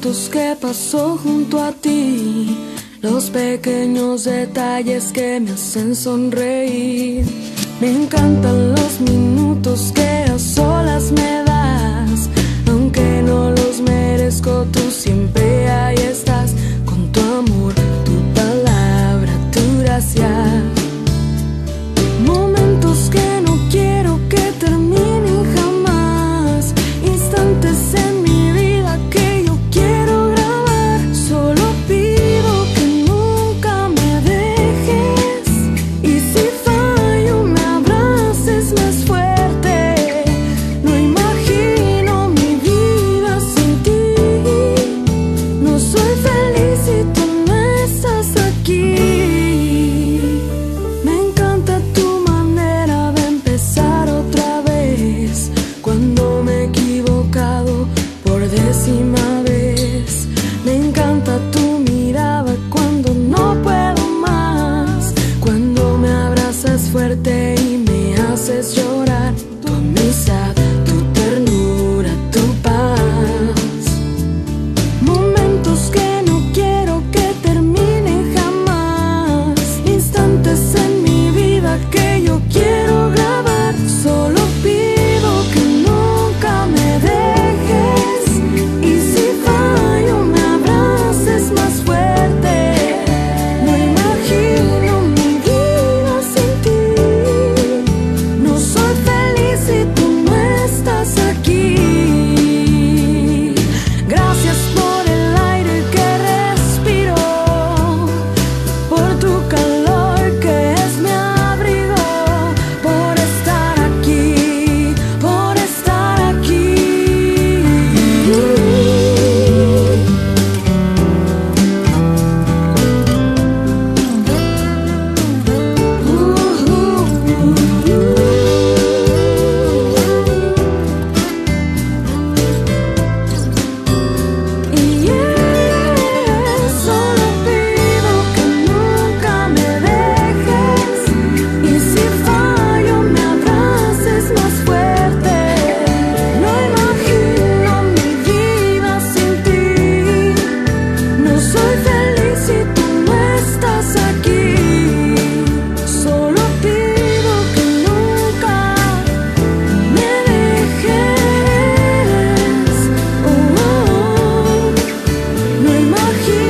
que pasó junto a ti, los pequeños detalles que me hacen sonreír. Me encantan los minutos que a solas me dan. my here.